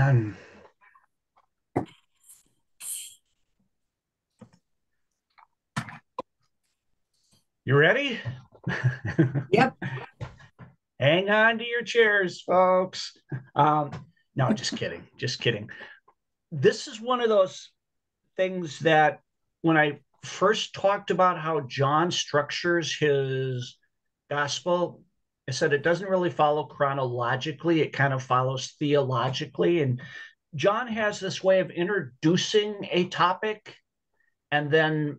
Um, you ready? Yep. Hang on to your chairs, folks. Um, no, just kidding. Just kidding. This is one of those things that when I first talked about how John structures his gospel, I said it doesn't really follow chronologically, it kind of follows theologically. And John has this way of introducing a topic and then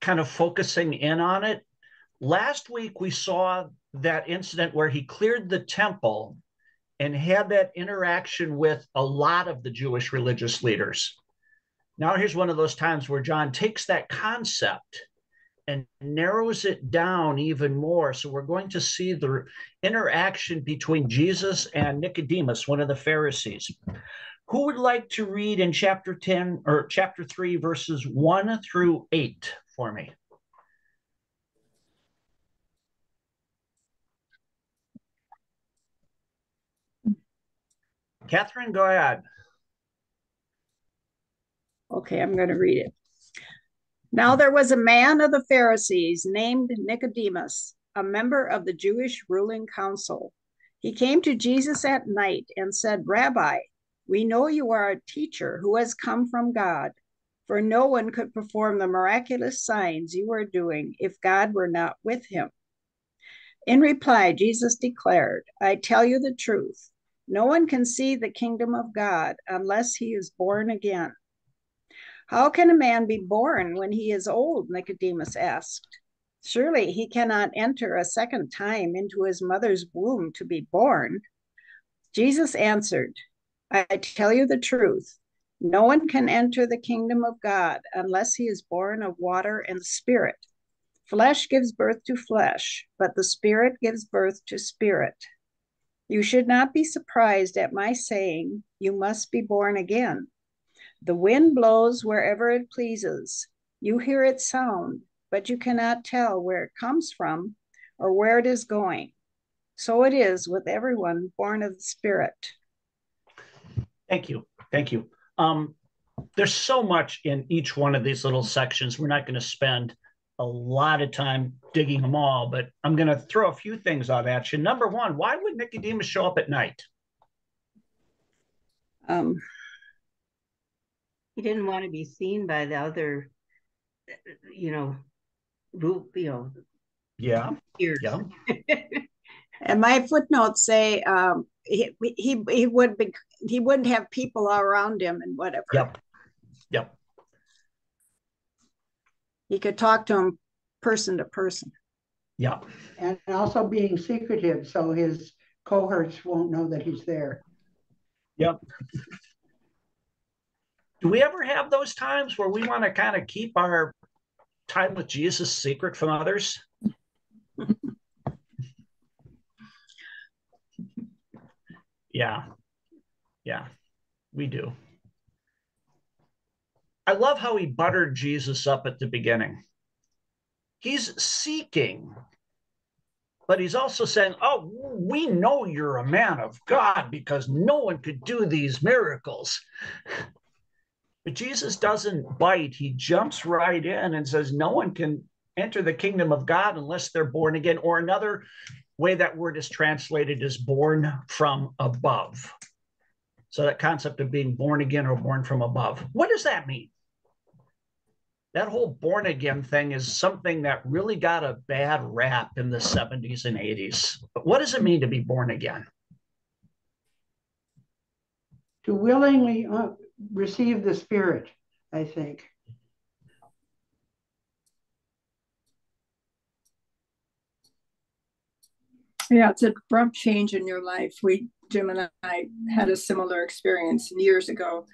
kind of focusing in on it. Last week, we saw that incident where he cleared the temple and had that interaction with a lot of the Jewish religious leaders. Now, here's one of those times where John takes that concept and narrows it down even more. So we're going to see the interaction between Jesus and Nicodemus, one of the Pharisees. Who would like to read in chapter 10 or chapter 3, verses 1 through 8 for me? Catherine, go ahead. Okay, I'm going to read it. Now there was a man of the Pharisees named Nicodemus, a member of the Jewish ruling council. He came to Jesus at night and said, Rabbi, we know you are a teacher who has come from God, for no one could perform the miraculous signs you are doing if God were not with him. In reply, Jesus declared, I tell you the truth. No one can see the kingdom of God unless he is born again. How can a man be born when he is old? Nicodemus asked. Surely he cannot enter a second time into his mother's womb to be born. Jesus answered, I tell you the truth. No one can enter the kingdom of God unless he is born of water and spirit. Flesh gives birth to flesh, but the spirit gives birth to spirit. You should not be surprised at my saying, You must be born again. The wind blows wherever it pleases. You hear its sound, but you cannot tell where it comes from or where it is going. So it is with everyone born of the Spirit. Thank you. Thank you. Um, there's so much in each one of these little sections. We're not going to spend a lot of time digging them all, but I'm going to throw a few things out at you. Number one, why would Nicodemus show up at night? Um, he didn't want to be seen by the other, you know, you know. Yeah. Peers. Yeah. and my footnotes say um, he, he he would be he wouldn't have people around him and whatever. Yep. Yep. He could talk to him person to person. Yeah. And also being secretive so his cohorts won't know that he's there. Yep. Do we ever have those times where we want to kind of keep our time with Jesus secret from others? yeah. Yeah, we do. I love how he buttered Jesus up at the beginning. He's seeking, but he's also saying, Oh, we know you're a man of God because no one could do these miracles. But Jesus doesn't bite. He jumps right in and says, No one can enter the kingdom of God unless they're born again. Or another way that word is translated is born from above. So that concept of being born again or born from above. What does that mean? That whole born again thing is something that really got a bad rap in the 70s and 80s. But what does it mean to be born again? To willingly uh, receive the Spirit, I think. Yeah, it's a abrupt change in your life. We, Jim and I, had a similar experience years ago,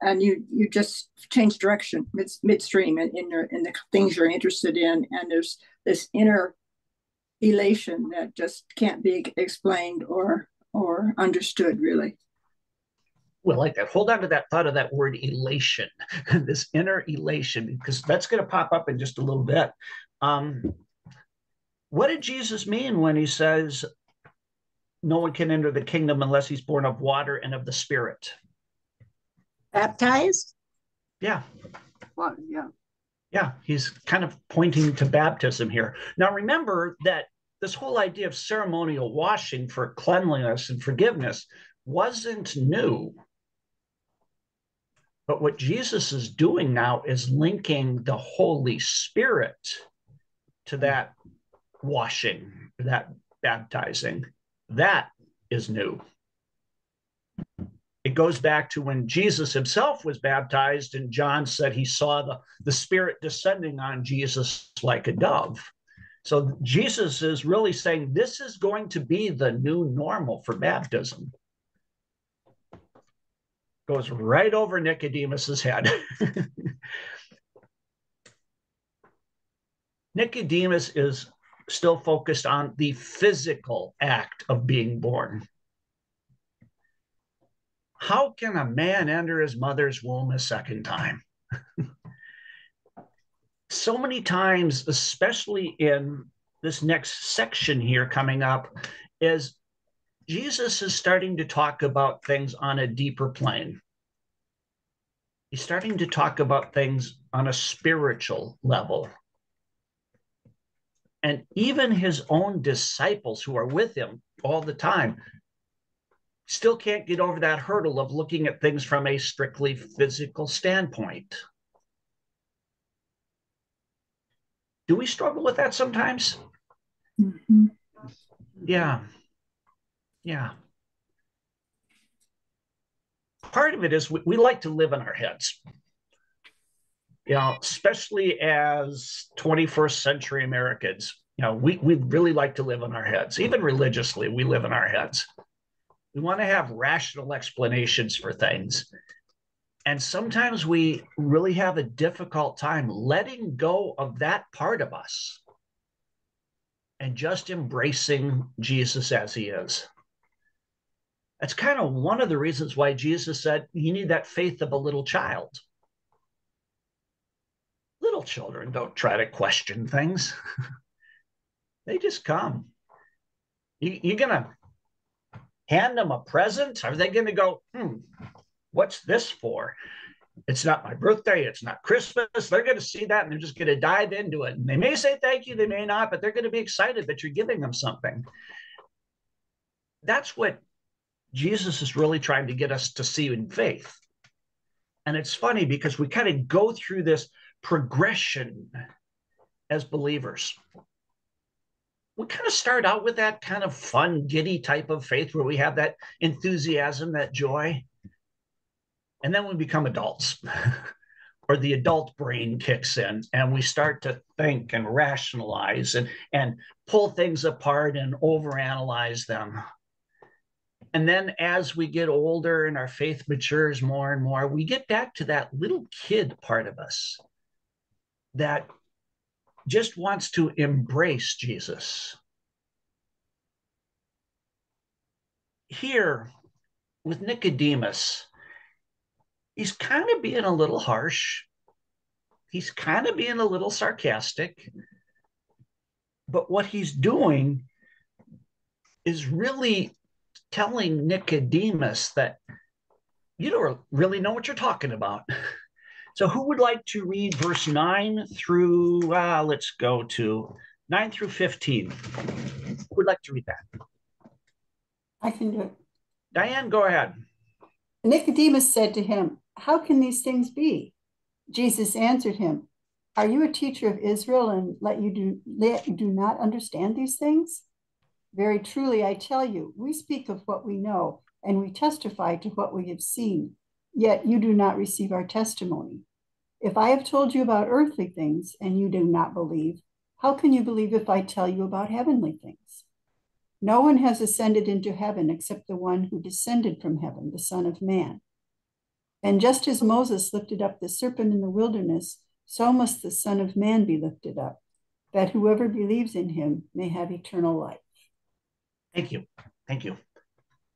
and you you just change direction mid, midstream in, in your in the things you're interested in, and there's this inner elation that just can't be explained or or understood really well, like that. Hold on to that thought of that word elation, this inner elation, because that's going to pop up in just a little bit. Um, what did Jesus mean when he says, no one can enter the kingdom unless he's born of water and of the spirit? Baptized? Yeah. Well, yeah. Yeah, he's kind of pointing to baptism here. Now, remember that this whole idea of ceremonial washing for cleanliness and forgiveness wasn't new. But what Jesus is doing now is linking the Holy Spirit to that washing, that baptizing. That is new. It goes back to when Jesus himself was baptized, and John said he saw the, the Spirit descending on Jesus like a dove. So Jesus is really saying this is going to be the new normal for baptism. Goes right over Nicodemus's head. Nicodemus is still focused on the physical act of being born. How can a man enter his mother's womb a second time? so many times, especially in this next section here coming up, is Jesus is starting to talk about things on a deeper plane. He's starting to talk about things on a spiritual level. And even his own disciples who are with him all the time still can't get over that hurdle of looking at things from a strictly physical standpoint. Do we struggle with that sometimes? Mm-hmm. Yeah. Yeah. Part of it is we, we like to live in our heads you know, especially as 21st century Americans, you know, we, we really like to live in our heads. Even religiously, we live in our heads. We want to have rational explanations for things. And sometimes we really have a difficult time letting go of that part of us and just embracing Jesus as he is. That's kind of one of the reasons why Jesus said you need that faith of a little child little children don't try to question things. they just come. You, you're going to hand them a present? Are they going to go, hmm, what's this for? It's not my birthday. It's not Christmas. They're going to see that and they're just going to dive into it. And they may say thank you, they may not, but they're going to be excited that you're giving them something. That's what Jesus is really trying to get us to see in faith. And it's funny because we kind of go through this progression as believers. We kind of start out with that kind of fun, giddy type of faith where we have that enthusiasm, that joy. And then we become adults, or the adult brain kicks in, and we start to think and rationalize and, and pull things apart and overanalyze them. And then as we get older and our faith matures more and more, we get back to that little kid part of us that just wants to embrace Jesus. Here with Nicodemus, he's kind of being a little harsh. He's kind of being a little sarcastic. But what he's doing is really telling Nicodemus that you don't really know what you're talking about. So, who would like to read verse 9 through, uh, let's go to 9 through 15? Who would like to read that? I can do it. Diane, go ahead. Nicodemus said to him, How can these things be? Jesus answered him, Are you a teacher of Israel and let you do, let you do not understand these things? Very truly, I tell you, we speak of what we know and we testify to what we have seen, yet you do not receive our testimony. If I have told you about earthly things and you do not believe, how can you believe if I tell you about heavenly things? No one has ascended into heaven except the one who descended from heaven, the Son of Man. And just as Moses lifted up the serpent in the wilderness, so must the Son of Man be lifted up, that whoever believes in him may have eternal life. Thank you. Thank you.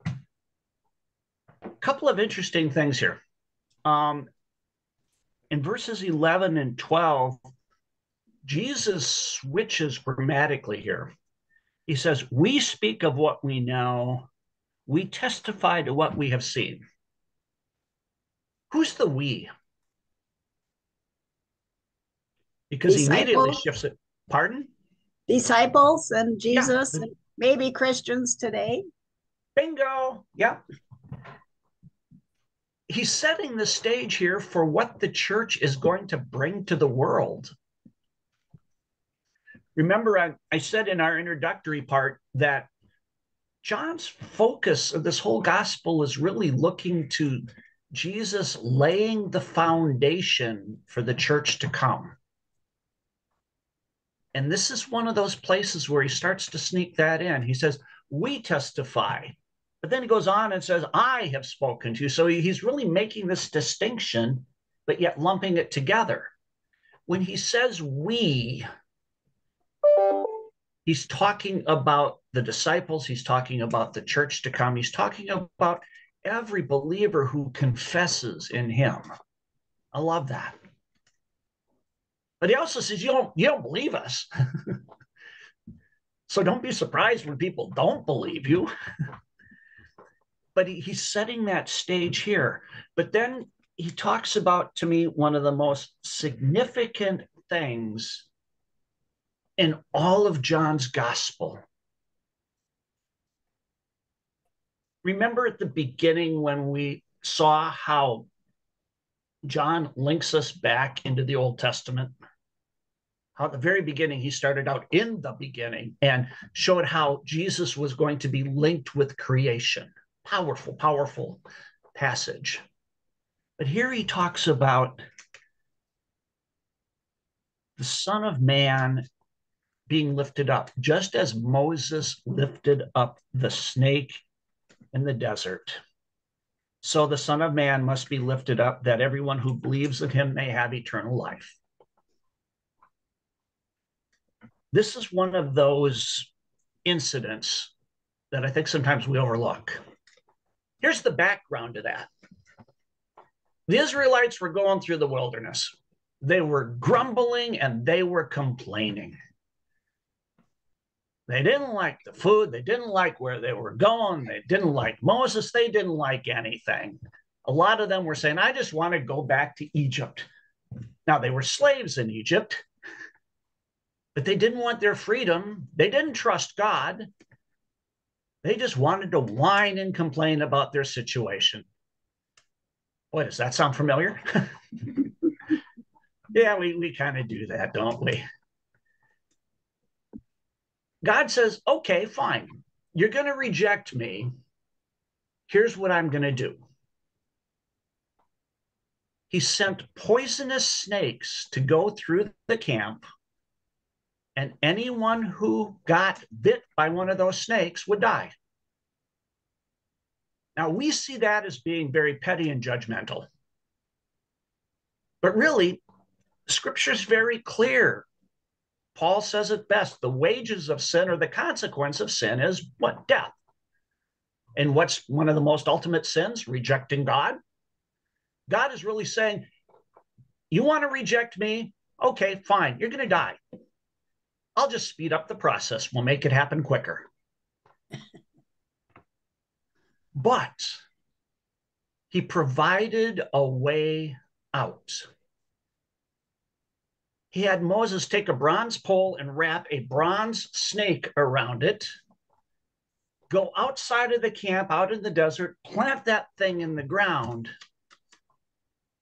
A couple of interesting things here. Um, in verses 11 and 12, Jesus switches grammatically here. He says, We speak of what we know, we testify to what we have seen. Who's the we? Because he immediately Disciples. shifts it. Pardon? Disciples and Jesus and maybe Christians today. Bingo. Yep. He's setting the stage here for what the church is going to bring to the world. Remember, I, I said in our introductory part that John's focus of this whole gospel is really looking to Jesus laying the foundation for the church to come. And this is one of those places where he starts to sneak that in. He says, We testify. But then he goes on and says, I have spoken to you. So he's really making this distinction, but yet lumping it together. When he says we, he's talking about the disciples, he's talking about the church to come, he's talking about every believer who confesses in him. I love that. But he also says, You don't, you don't believe us. so don't be surprised when people don't believe you. but he, he's setting that stage here. But then he talks about, to me, one of the most significant things in all of John's gospel. Remember at the beginning when we saw how John links us back into the Old Testament? How at the very beginning he started out in the beginning and showed how Jesus was going to be linked with creation. Powerful, powerful passage. But here he talks about the Son of Man being lifted up, just as Moses lifted up the snake in the desert. So the Son of Man must be lifted up, that everyone who believes in him may have eternal life. This is one of those incidents that I think sometimes we overlook. Here's the background to that the Israelites were going through the wilderness, they were grumbling and they were complaining. They didn't like the food. They didn't like where they were going. They didn't like Moses. They didn't like anything. A lot of them were saying, I just want to go back to Egypt. Now, they were slaves in Egypt, but they didn't want their freedom. They didn't trust God. They just wanted to whine and complain about their situation. Boy, does that sound familiar? yeah, we, we kind of do that, don't we? God says, okay, fine. You're going to reject me. Here's what I'm going to do. He sent poisonous snakes to go through the camp, and anyone who got bit by one of those snakes would die. Now, we see that as being very petty and judgmental. But really, scripture's very clear Paul says it best the wages of sin or the consequence of sin is what? Death. And what's one of the most ultimate sins? Rejecting God. God is really saying, You want to reject me? Okay, fine. You're going to die. I'll just speed up the process. We'll make it happen quicker. but he provided a way out he had Moses take a bronze pole and wrap a bronze snake around it, go outside of the camp, out in the desert, plant that thing in the ground,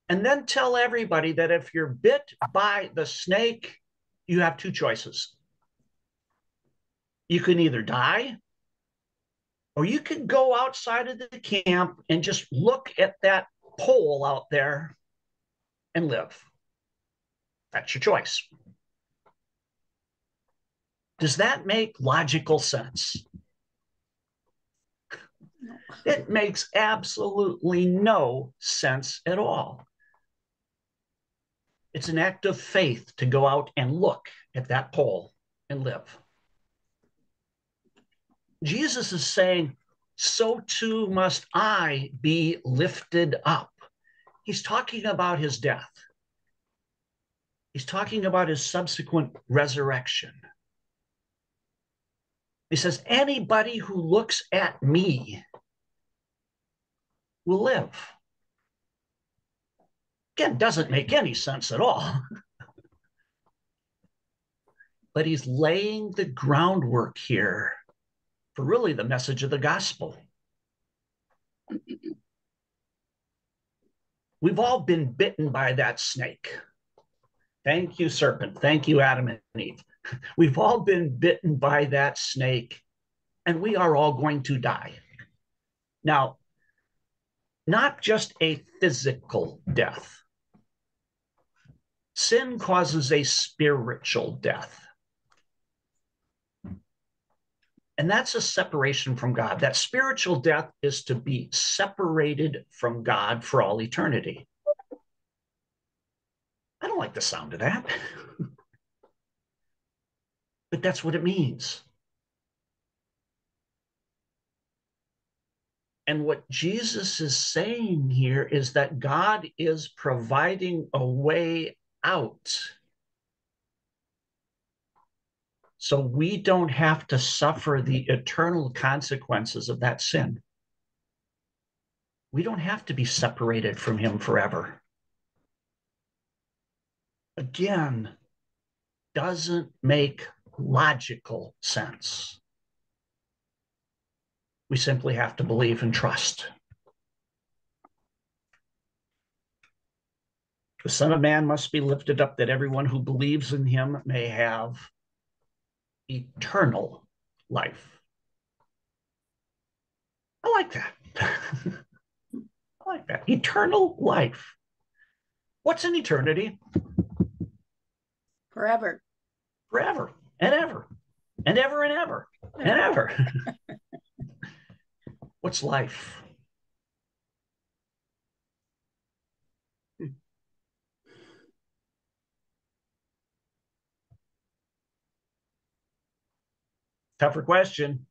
and then tell everybody that if you're bit by the snake, you have two choices. You can either die, or you can go outside of the camp and just look at that pole out there and live. That's your choice. Does that make logical sense? It makes absolutely no sense at all. It's an act of faith to go out and look at that pole and live. Jesus is saying, so too must I be lifted up. He's talking about his death. He's talking about his subsequent resurrection. He says, anybody who looks at me will live. Again, doesn't make any sense at all. but he's laying the groundwork here for really the message of the gospel. We've all been bitten by that snake. Thank you, serpent. Thank you, Adam and Eve. We've all been bitten by that snake, and we are all going to die. Now, not just a physical death, sin causes a spiritual death. And that's a separation from God. That spiritual death is to be separated from God for all eternity. I don't like the sound of that. but that's what it means. And what Jesus is saying here is that God is providing a way out so we don't have to suffer the eternal consequences of that sin. We don't have to be separated from Him forever. Again, doesn't make logical sense. We simply have to believe and trust. The Son of Man must be lifted up that everyone who believes in him may have eternal life. I like that. I like that. Eternal life. What's an eternity? Forever. Forever and ever and ever and ever and ever. What's life? Tougher question.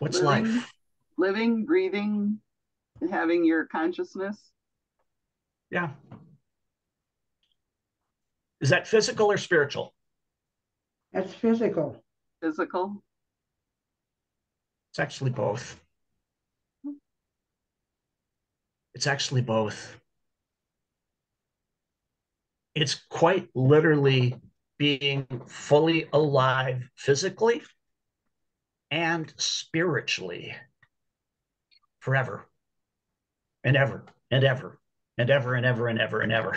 What's Living. life? living, breathing, having your consciousness. Yeah. Is that physical or spiritual? That's physical. Physical. It's actually both. It's actually both. It's quite literally being fully alive physically and spiritually forever and ever and ever and ever and ever and ever and ever.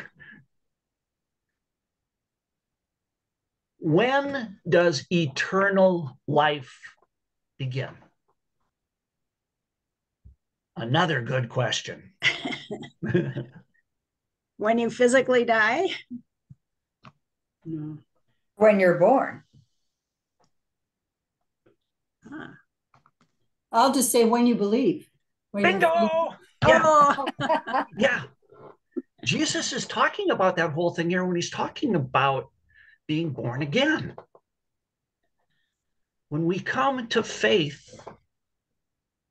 When does eternal life begin? Another good question. When you physically die, No. When you're born. huh. I'll just say when you believe. When you Bingo! believe- oh. Yeah, Oh, yeah. Jesus is talking about that whole thing here when he's talking about being born again. When we come to faith,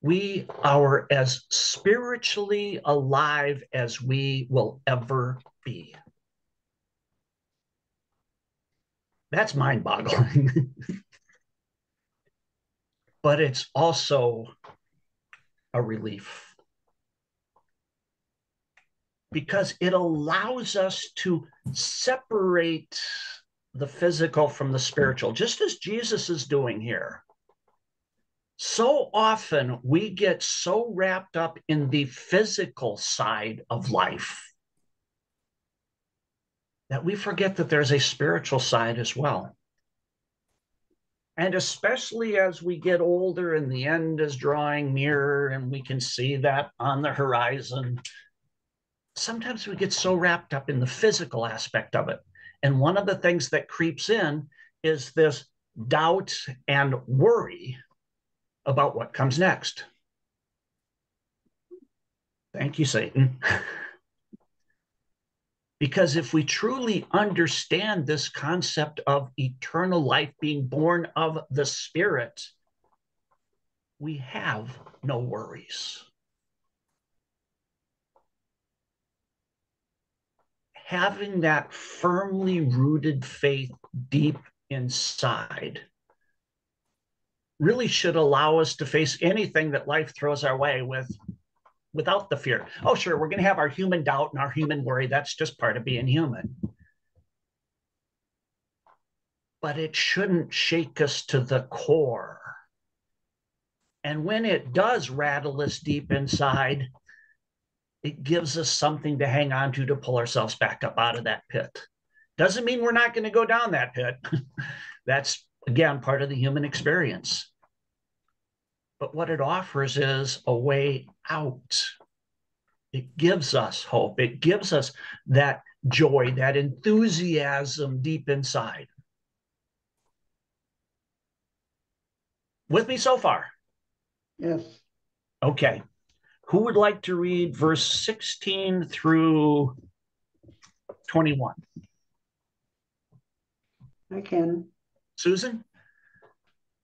we are as spiritually alive as we will ever be. That's mind boggling. but it's also a relief because it allows us to separate the physical from the spiritual, just as Jesus is doing here. So often we get so wrapped up in the physical side of life that we forget that there's a spiritual side as well. And especially as we get older and the end is drawing nearer and we can see that on the horizon, sometimes we get so wrapped up in the physical aspect of it. And one of the things that creeps in is this doubt and worry about what comes next. Thank you, Satan. because if we truly understand this concept of eternal life being born of the Spirit, we have no worries. Having that firmly rooted faith deep inside really should allow us to face anything that life throws our way with without the fear. Oh, sure, we're going to have our human doubt and our human worry. That's just part of being human. But it shouldn't shake us to the core. And when it does rattle us deep inside, it gives us something to hang on to to pull ourselves back up out of that pit. Doesn't mean we're not going to go down that pit. That's, again, part of the human experience. But what it offers is a way out. It gives us hope. It gives us that joy, that enthusiasm deep inside. With me so far? Yes. Okay. Who would like to read verse 16 through 21? I can. Susan?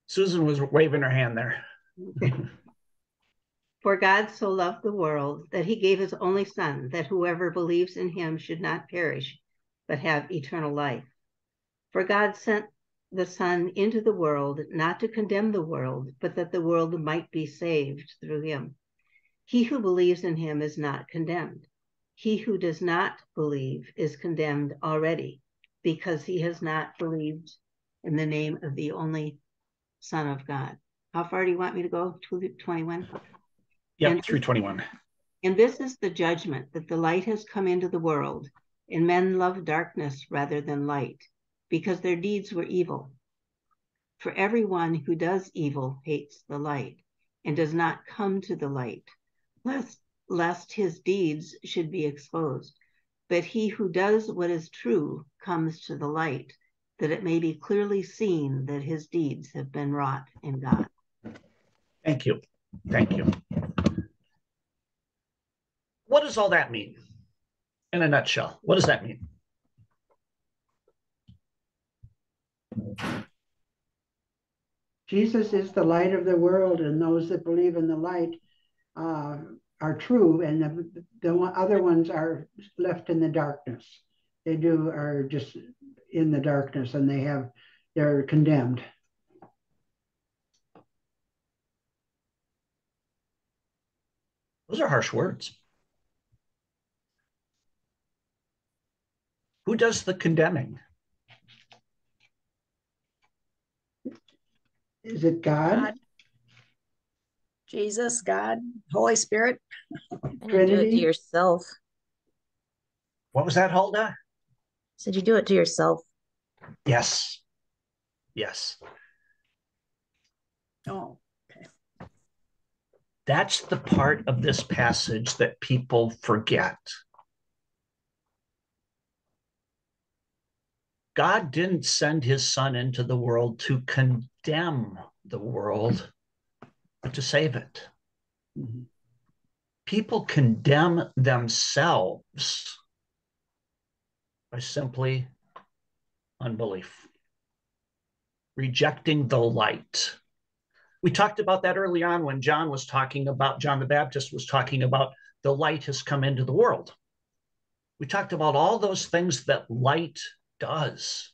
Susan was waving her hand there. For God so loved the world that he gave his only Son, that whoever believes in him should not perish, but have eternal life. For God sent the Son into the world not to condemn the world, but that the world might be saved through him. He who believes in him is not condemned. He who does not believe is condemned already, because he has not believed in the name of the only Son of God. How far do you want me to go? 21? Yeah, And- through 21. And this is the judgment that the light has come into the world, and men love darkness rather than light, because their deeds were evil. For everyone who does evil hates the light, and does not come to the light, lest, lest his deeds should be exposed. But he who does what is true comes to the light, that it may be clearly seen that his deeds have been wrought in God. Thank you. Thank you. What does all that mean? In a nutshell, what does that mean? Jesus is the light of the world, and those that believe in the light uh, are true, and the, the other ones are left in the darkness. They do are just in the darkness, and they have they're condemned. Those are harsh words. Who does the condemning? Is it God? God. Jesus, God, Holy Spirit. And you do it to yourself. What was that, Hulda? Said you do it to yourself. Yes. Yes. Oh, That's the part of this passage that people forget. God didn't send his son into the world to condemn the world, but to save it. Mhm. People condemn themselves by simply unbelief, rejecting the light. We talked about that early on when John was talking about, John the Baptist was talking about the light has come into the world. We talked about all those things that light does.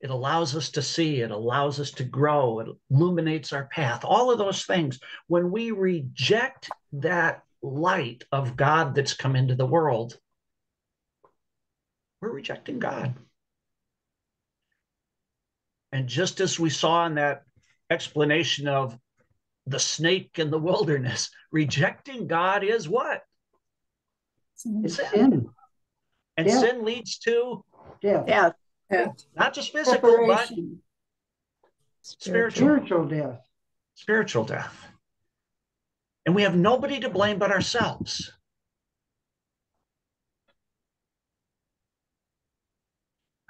It allows us to see, it allows us to grow, it illuminates our path, all of those things. When we reject that light of God that's come into the world, we're rejecting God. And just as we saw in that explanation of the snake in the wilderness, rejecting God is what? Sin. sin, And Yeah. sin leads to death, yeah. not just physical, but spiritual, spiritual death. spiritual death. And we have nobody to blame but ourselves.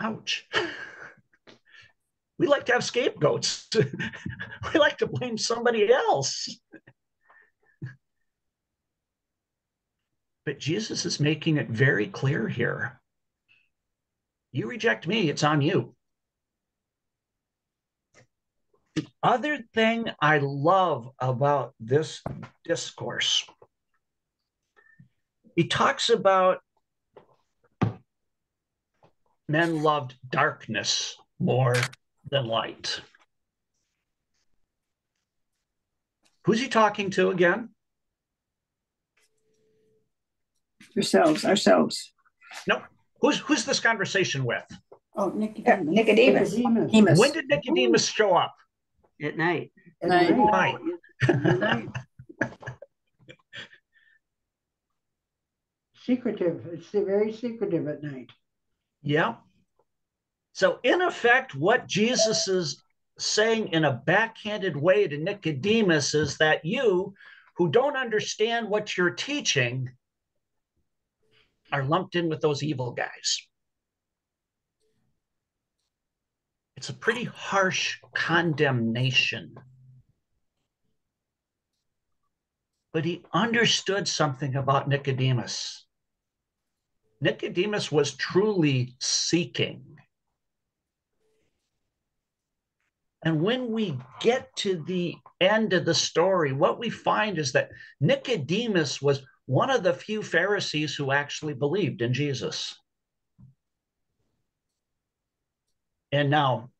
Ouch. We like to have scapegoats. we like to blame somebody else. But Jesus is making it very clear here. You reject me, it's on you. The other thing I love about this discourse, he talks about men loved darkness more than light. Who's he talking to again? Yourselves, ourselves. No, who's who's this conversation with? Oh, Nicodemus. Nicodemus. Nicodemus. When did Nicodemus show up? At night. At Night. night. Night. Secretive. It's very secretive at night. Yeah. So, in effect, what Jesus is saying in a backhanded way to Nicodemus is that you, who don't understand what you're teaching, are lumped in with those evil guys. It's a pretty harsh condemnation. But he understood something about Nicodemus. Nicodemus was truly seeking. And when we get to the end of the story, what we find is that Nicodemus was one of the few Pharisees who actually believed in Jesus. And now,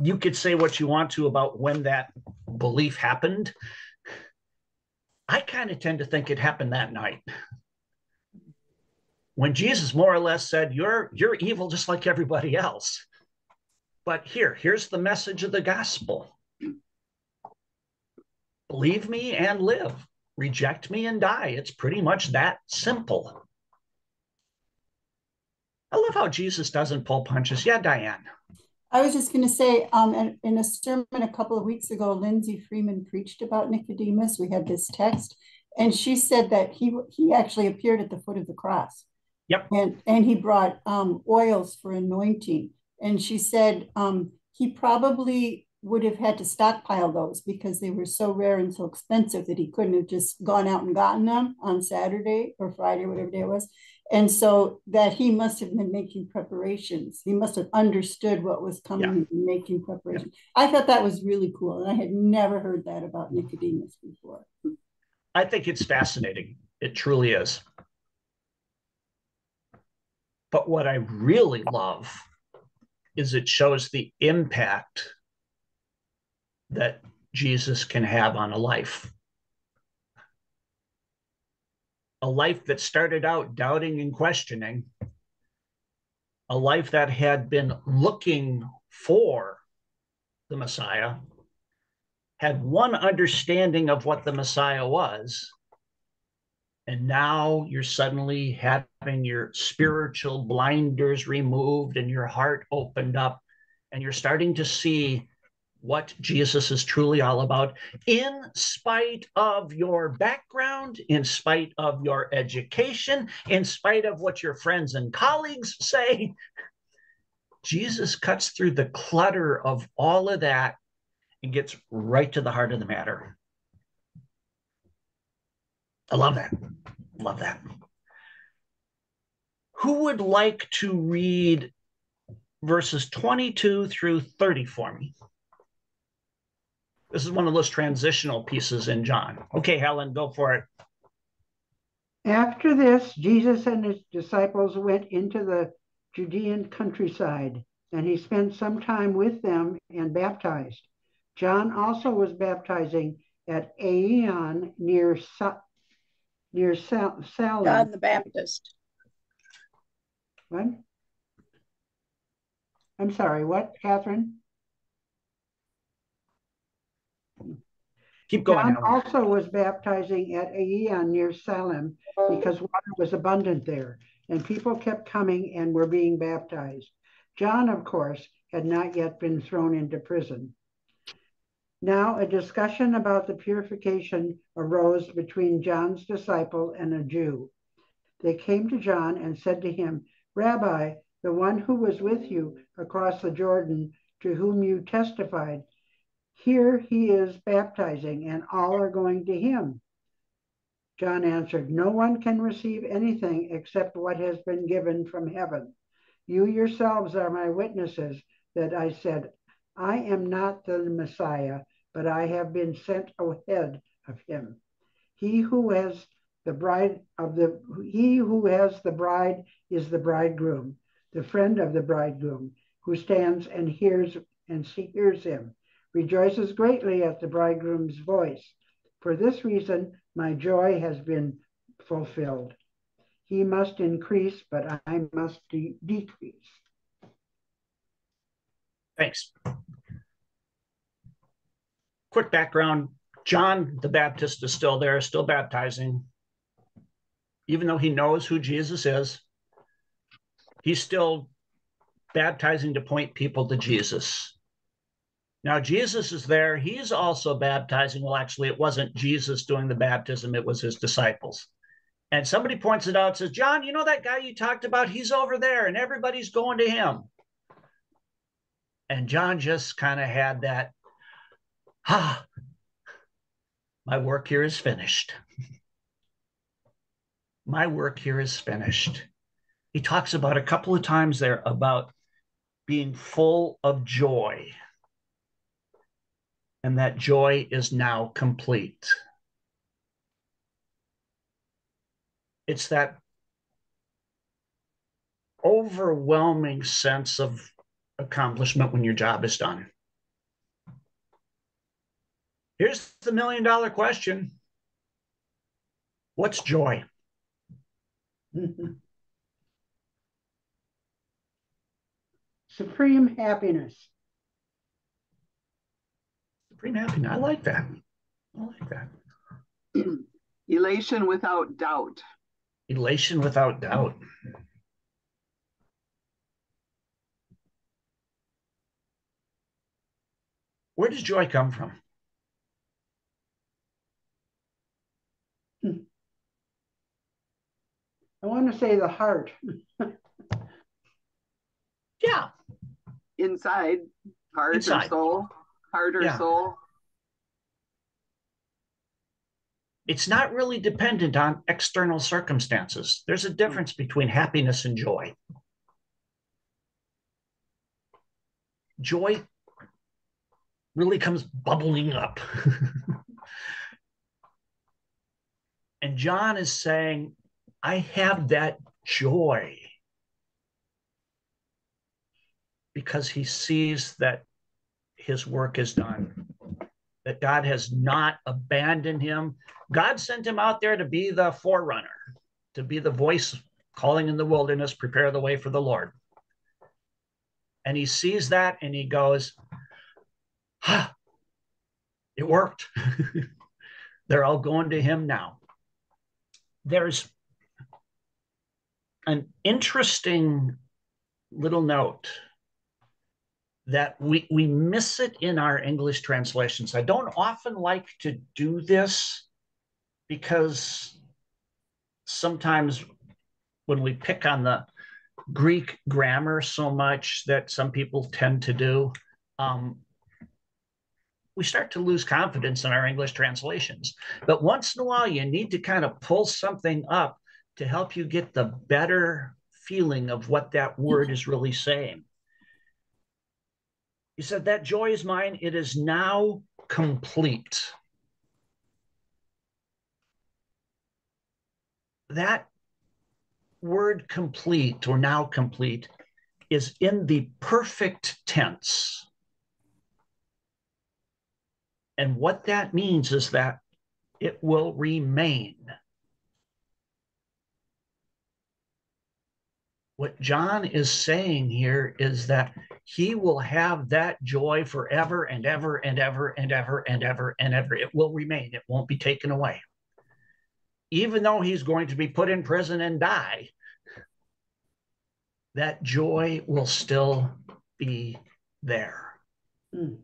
you could say what you want to about when that belief happened. I kind of tend to think it happened that night. When Jesus more or less said, You're you're evil just like everybody else. But here, here's the message of the gospel. Believe me and live. Reject me and die. It's pretty much that simple. I love how Jesus doesn't pull punches. Yeah, Diane. I was just going to say, um, in, a sermon a couple of weeks ago, Lindsay Freeman preached about Nicodemus. We had this text, and she said that he he actually appeared at the foot of the cross. Yep. And and he brought um, oils for anointing, and she said um, he probably would have had to stockpile those because they were so rare and so expensive that he couldn't have just gone out and gotten them on Saturday or Friday, whatever day it was. And so that he must have been making preparations. He must have understood what was coming Yeah. and making preparations. I thought that was really cool. And I had never heard that about Nicodemus before. I think it's fascinating. It truly is. But what I really love is it shows the impact that Jesus can have on a life. A life that started out doubting and questioning, a life that had been looking for the Messiah, had one understanding of what the Messiah was. And now you're suddenly having your spiritual blinders removed and your heart opened up, and you're starting to see what Jesus is truly all about, in spite of your background, in spite of your education, in spite of what your friends and colleagues say. Jesus cuts through the clutter of all of that and gets right to the heart of the matter. I love that. Love that. Who would like to read verses 22 through 30 for me? This is one of those transitional pieces in John. Okay, Helen, go for it. After this, Jesus and his disciples went into the Judean countryside, and he spent some time with them and baptized. John also was baptizing at Aenon near near Sal- Salim. John the Baptist. What? I'm sorry, what, Catherine? Keep going. John Helen. also was baptizing at Aenon near Salem because water was abundant there, and people kept coming and were being baptized. John, of course, had not yet been thrown into prison. Now, a discussion about the purification arose between John's disciple and a Jew. They came to John and said to him, Rabbi, the one who was with you across the Jordan, to whom you testified, here he is baptizing, and all are going to him. John answered, No one can receive anything except what has been given from heaven. You yourselves are my witnesses that I said, I am not the Messiah, but I have been sent ahead of him. He who has the bride of the he who has the bride is the bridegroom, the friend of the bridegroom, who stands and hears and hears him, rejoices greatly at the bridegroom's voice. For this reason, my joy has been fulfilled. He must increase, but I must de- decrease. Thanks. Quick background John the Baptist is still there, still baptizing. Even though he knows who Jesus is, he's still baptizing to point people to Jesus. Now, Jesus is there. He's also baptizing. Well, actually, it wasn't Jesus doing the baptism, it was his disciples. And somebody points it out, says, John, you know that guy you talked about? He's over there, and everybody's going to him. And John just kind of had that, ah, my work here is finished. my work here is finished. He talks about a couple of times there about being full of joy. And that joy is now complete. It's that overwhelming sense of accomplishment when your job is done. Here's the million dollar question What's joy? Supreme happiness. Supreme happiness. I like that. I like that. Elation without doubt. Elation without doubt. Where does joy come from? I want to say the heart. yeah. Inside, heart Inside. or soul, heart or Yeah. soul. It's not really dependent on external circumstances. There's a difference between happiness and joy. Joy really comes bubbling up. and John is saying, I have that joy because he sees that his work is done, that God has not abandoned him. God sent him out there to be the forerunner, to be the voice calling in the wilderness, prepare the way for the Lord. And he sees that and he goes, ah, it worked. They're all going to him now. There's an interesting little note that we, we miss it in our English translations. I don't often like to do this because sometimes when we pick on the Greek grammar so much that some people tend to do, um, we start to lose confidence in our English translations. But once in a while, you need to kind of pull something up to help you get the better feeling of what that word is really saying. He said, That joy is mine. It is now complete. That word complete or now complete is in the perfect tense. And what that means is that it will remain. What John is saying here is that he will have that joy forever and ever and ever and ever and ever and ever. It will remain, it won't be taken away. Even though he's going to be put in prison and die, that joy will still be there. Mm.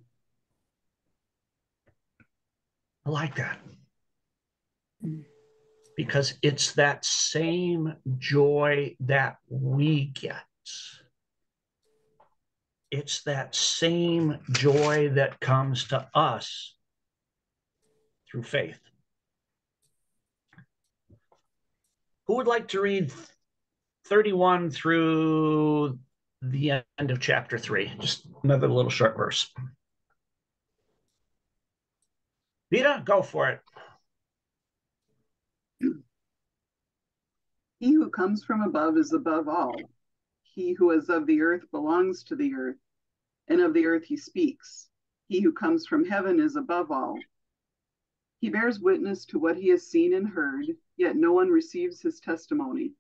I like that. Because it's that same joy that we get. It's that same joy that comes to us through faith. Who would like to read 31 through the end of chapter 3? Just another little short verse. Vita, go for it. He who comes from above is above all. He who is of the earth belongs to the earth, and of the earth he speaks. He who comes from heaven is above all. He bears witness to what he has seen and heard, yet no one receives his testimony.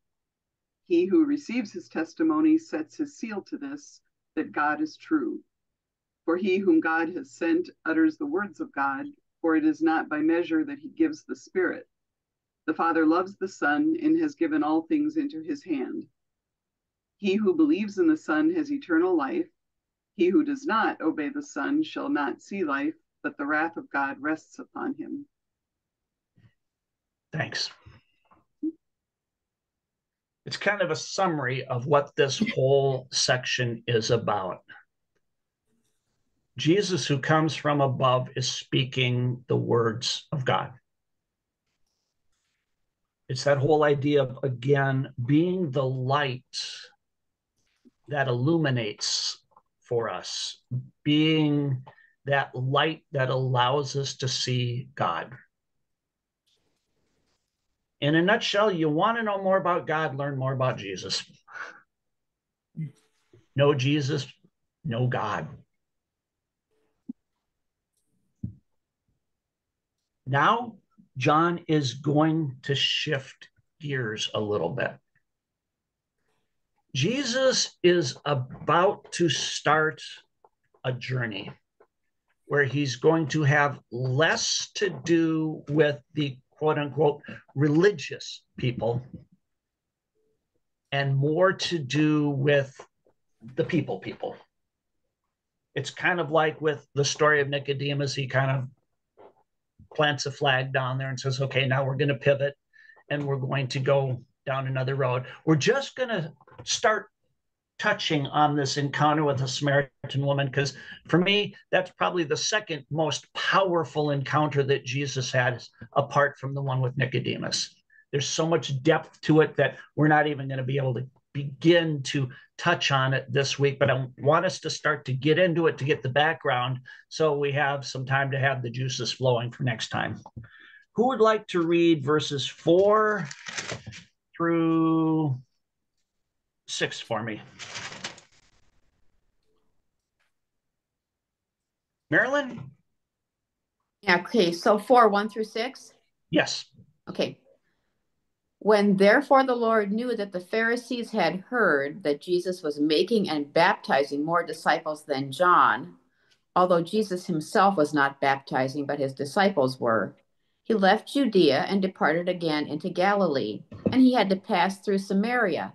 He who receives his testimony sets his seal to this, that God is true. For he whom God has sent utters the words of God, for it is not by measure that he gives the Spirit. The Father loves the Son and has given all things into his hand. He who believes in the Son has eternal life. He who does not obey the Son shall not see life, but the wrath of God rests upon him. Thanks. It's kind of a summary of what this whole section is about. Jesus, who comes from above, is speaking the words of God. It's that whole idea of, again, being the light that illuminates for us, being that light that allows us to see God. In a nutshell, you want to know more about God, learn more about Jesus. Know Jesus, know God. Now, John is going to shift gears a little bit. Jesus is about to start a journey where he's going to have less to do with the quote unquote religious people and more to do with the people people. It's kind of like with the story of Nicodemus, he kind of plants a flag down there and says, okay, now we're going to pivot and we're going to go down another road. We're just going to start touching on this encounter with a Samaritan woman because for me, that's probably the second most powerful encounter that Jesus had, apart from the one with Nicodemus. There's so much depth to it that we're not even going to be able to begin to touch on it this week, but I want us to start to get into it to get the background so we have some time to have the juices flowing for next time. Who would like to read verses four through six for me? Marilyn? Yeah, okay, so four, one through six? Yes. Okay. When therefore the Lord knew that the Pharisees had heard that Jesus was making and baptizing more disciples than John, although Jesus himself was not baptizing, but his disciples were, he left Judea and departed again into Galilee, and he had to pass through Samaria.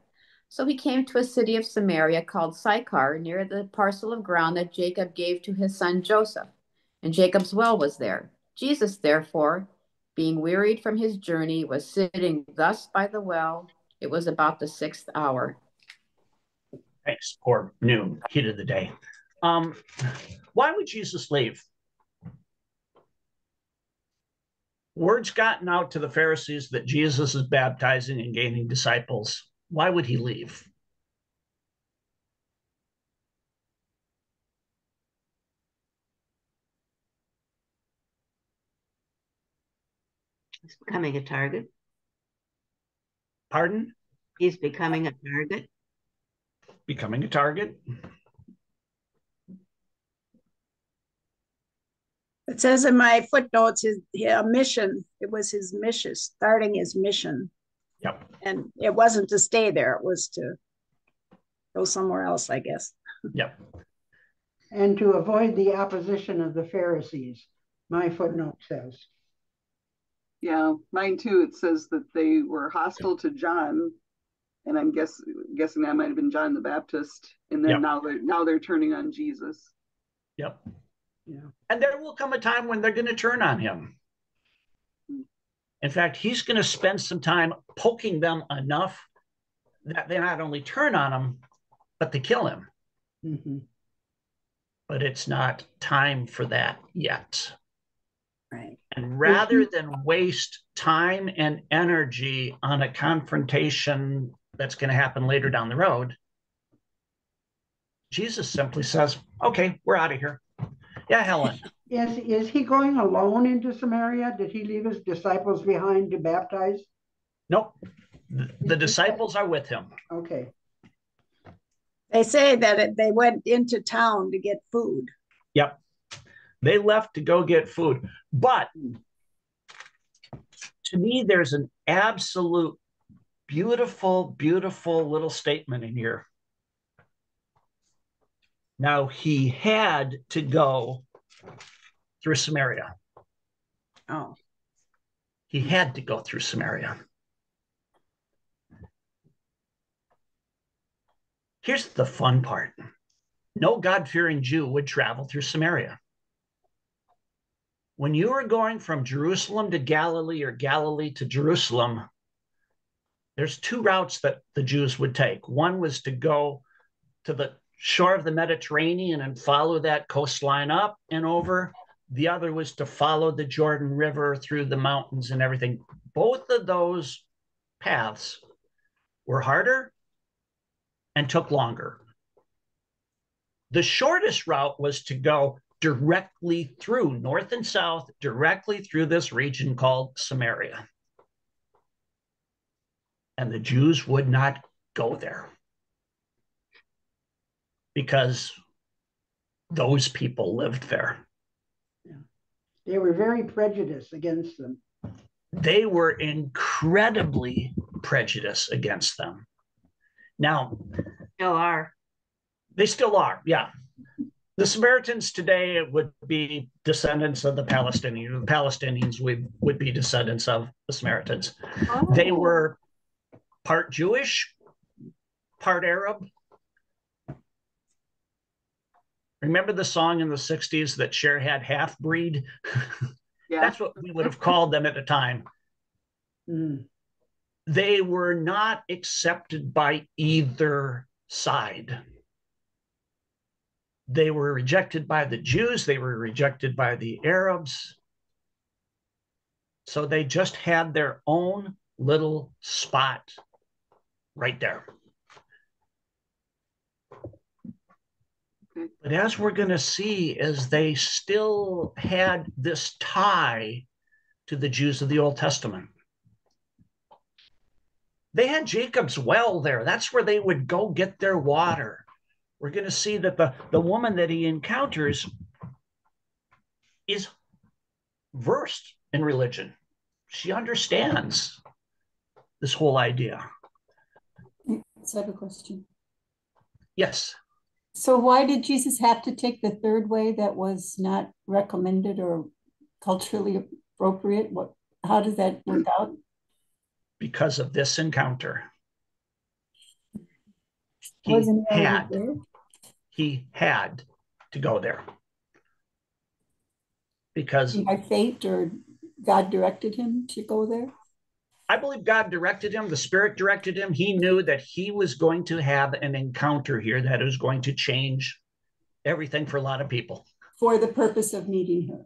So he came to a city of Samaria called Sychar, near the parcel of ground that Jacob gave to his son Joseph. And Jacob's well was there. Jesus, therefore, being wearied from his journey, was sitting thus by the well. It was about the sixth hour. Thanks. Or noon, heat of the day. Um, why would Jesus leave? Word's gotten out to the Pharisees that Jesus is baptizing and gaining disciples. Why would he leave? He's becoming a target. Pardon? He's becoming a target. Becoming a target? It says in my footnotes his a mission. It was his mission, starting his mission. Yep. And it wasn't to stay there, it was to go somewhere else, I guess. Yep. And to avoid the opposition of the Pharisees, my footnote says. Yeah, mine too. It says that they were hostile to John, and I'm guess guessing that might have been John the Baptist, and then Yep. now they're now they're turning on Jesus. Yep. Yeah. And there will come a time when they're going to turn on him. In fact, he's going to spend some time poking them enough that they not only turn on him, but they kill him. Mhm. But it's not time for that yet. Right. And rather than waste time and energy on a confrontation that's going to happen later down the road, Jesus simply says, Okay, we're out of here. Yeah, Helen. Is, is he going alone into Samaria? Did he leave his disciples behind to baptize? Nope. The, the disciples are with him. Okay. They say that it, they went into town to get food. Yep. They left to go get food. But To me, there's an absolute beautiful, beautiful little statement in here. Now, he had to go through Samaria. Oh, He had to go through Samaria. Here's the fun part no God fearing Jew would travel through Samaria. When you were going from Jerusalem to Galilee or Galilee to Jerusalem, there's two routes that the Jews would take. One was to go to the shore of the Mediterranean and follow that coastline up and over. The other was to follow the Jordan River through the mountains and everything. Both of those paths were harder and took longer. The shortest route was to go directly through north and south, directly through this region called Samaria. And the Jews would not go there because those people lived there. Yeah. They were very prejudiced against them. They were incredibly prejudiced against them. Now, Still are. they still are, yeah. The Samaritans today would be descendants of the Palestinians. The Palestinians would, would be descendants of the Samaritans. They were part Jewish, part Arab. Remember the song in the 60s that Cher had half breed? Yeah. That's what we would have called them at the time. Mm. They were not accepted by either side. They were rejected by the Jews, they were rejected by the Arabs. So they just had their own little spot right there. But as we're going to see, is they still had this tie to the Jews of the Old Testament. They had Jacob's well there. That's where they would go get their water. We're going to see that the, the woman that he encounters is versed in religion. She understands this whole idea. So I have a question. Yes. So why did Jesus have to take the third way that was not recommended or culturally appropriate? What, how did that work out? because of this encounter. He Wasn't had? He had to go there. Because By fate or God directed him to go there? I believe God directed him, the Spirit directed him. He knew that he was going to have an encounter here that was going to change everything for a lot of people. For the purpose of meeting her.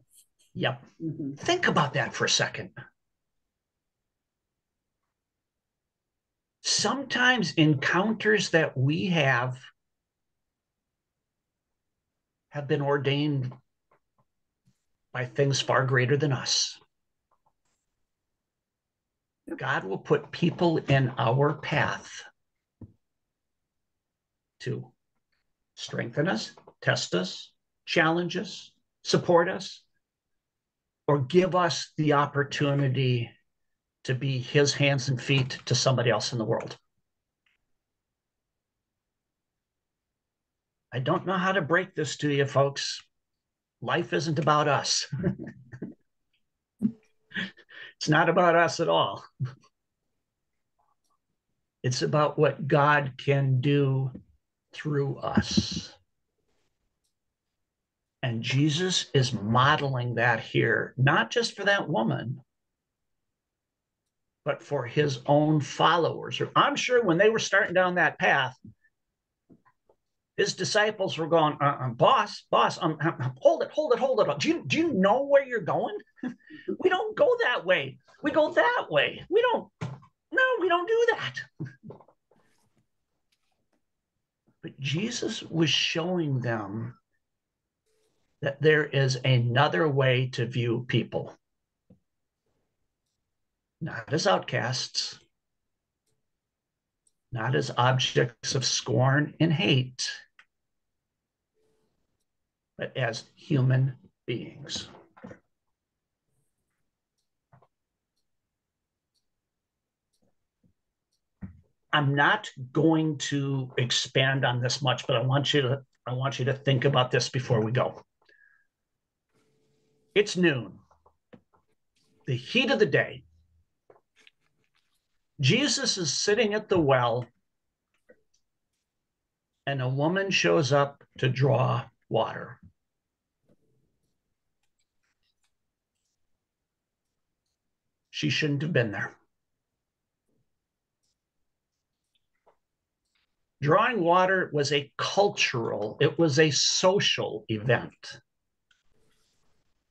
Yep. Mhm. Think about that for a second. Sometimes encounters that we have have been ordained by things far greater than us. God will put people in our path to strengthen us, test us, challenge us, support us, or give us the opportunity to be his hands and feet to somebody else in the world. I don't know how to break this to you, folks. Life isn't about us. it's not about us at all. It's about what God can do through us. And Jesus is modeling that here, not just for that woman, but for his own followers. I'm sure when they were starting down that path, his disciples were going, uh, uh, "Boss, boss, um, hold it, hold it, hold it. Do you do you know where you're going? we don't go that way. We go that way. We don't. No, we don't do that." But Jesus was showing them that there is another way to view people not as outcasts, not as objects of scorn and hate, but as human beings. I'm not going to expand on this much, but I want you to I want you to think about this before we go. It's noon. The heat of the day. Jesus is sitting at the well and a woman shows up to draw water. She shouldn't have been there. Drawing water was a cultural, it was a social event.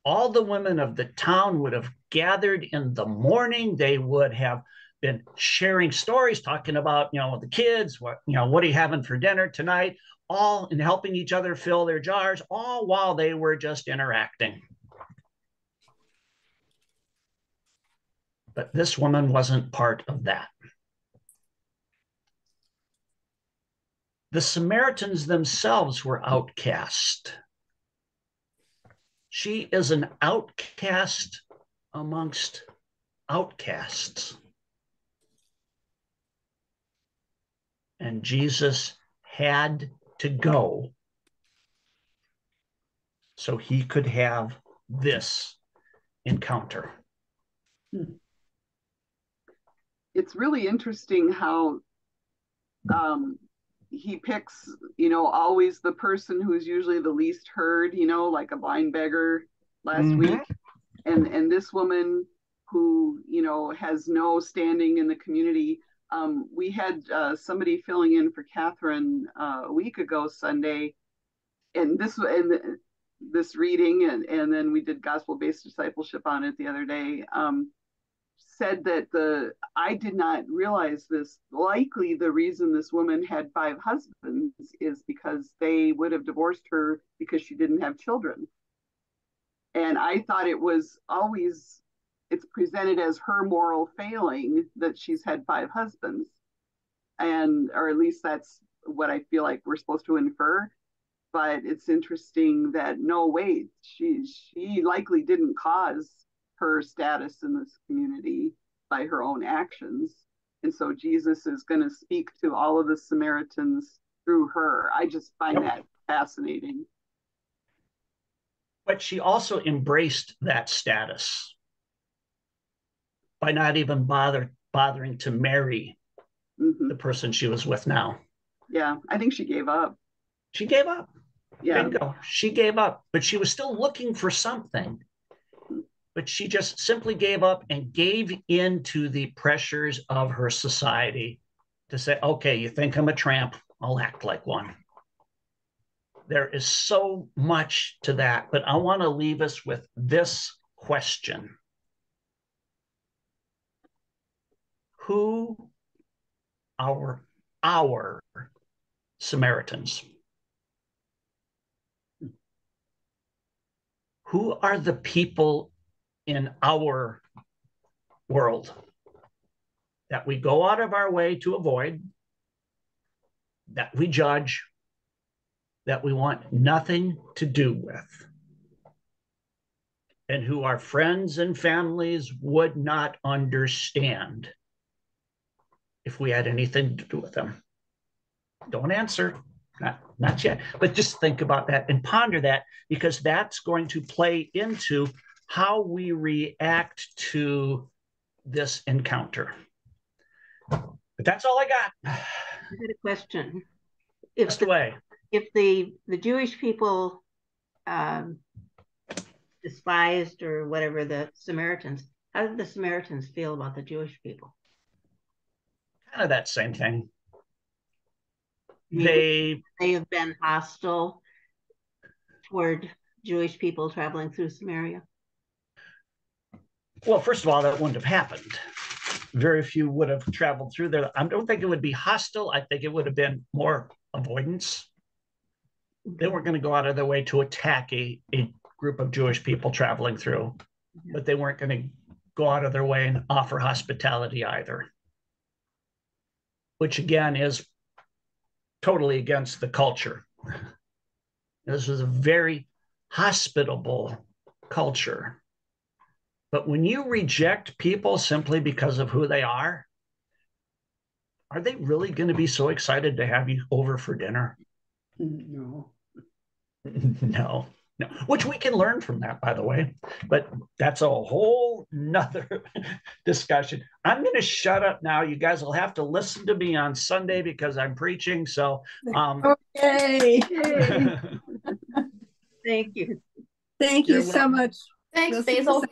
All the women of the town would have gathered in the morning. They would have been sharing stories, talking about, you know, the kids, what, you know, what are you having for dinner tonight? All and helping each other fill their jars, all while they were just interacting. But this woman wasn't part of that. The Samaritans themselves were outcast. She is an outcast amongst outcasts. And Jesus had to go so he could have this encounter. Hmm. It's really interesting how um, he picks, you know, always the person who's usually the least heard, you know, like a blind beggar last mm-hmm. week. And and this woman who, you know, has no standing in the community. Um, we had uh, somebody filling in for Catherine uh, a week ago Sunday, and this and this reading, and and then we did gospel based discipleship on it the other day. Um, said that the I did not realize this. Likely, the reason this woman had five husbands is because they would have divorced her because she didn't have children. And I thought it was always it's presented as her moral failing that she's had five husbands, and or at least that's what I feel like we're supposed to infer. But it's interesting that no, wait, she she likely didn't cause her status in this community by her own actions. And so Jesus is going to speak to all of the Samaritans through her. I just find yep. that fascinating. But she also embraced that status by not even bother bothering to marry mm-hmm. the person she was with now. Yeah, I think she gave up. She gave up. Yeah. Bingo. She gave up, but she was still looking for something but she just simply gave up and gave in to the pressures of her society to say, okay, you think I'm a tramp, I'll act like one. There is so much to that, but I want to leave us with this question Who are our Samaritans? Who are the people in our world that we go out of our way to avoid, that we judge, that we want nothing to do with, and who our friends and families would not understand if we had anything to do with them. Don't answer. Not, not yet, but just think about that and ponder that because that's going to play into how we react to this encounter. But that's all I got. I had a question. If Just the, away. If the the Jewish people um, despised or whatever the Samaritans, how did the Samaritans feel about the Jewish people? Kind of that same thing. They they have been hostile toward Jewish people traveling through Samaria. Well, first of all, that wouldn't have happened. Very few would have traveled through there. I don't think it would be hostile. I think it would have been more avoidance. They weren't going to go out of their way to attack a, a group of Jewish people traveling through, mm-hmm. but they weren't going to go out of their way and offer hospitality either, which again is totally against the culture. This was a very hospitable culture but when you reject people simply because of who they are, are they really going to be so excited to have you over for dinner? No. no, no, which we can learn from that, by the way. But that's a whole nother discussion. I'm going to shut up now. You guys will have to listen to me on Sunday because I'm preaching. So, um, Okay. Thank you. Thank you You're so welcome. much. Thanks, We'll see you Basil.